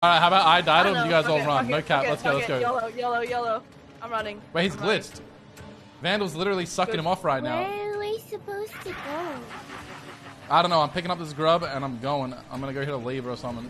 All right, how about I died him? You guys okay, all run. No cap. Let's go. Let's go. Yellow, yellow, yellow. I'm running. Wait, he's I'm running. glitched. Vandal's literally sucking Good. him off right now. Where are we supposed to go? I don't know. I'm picking up this grub and I'm going. I'm gonna go hit a lever or something.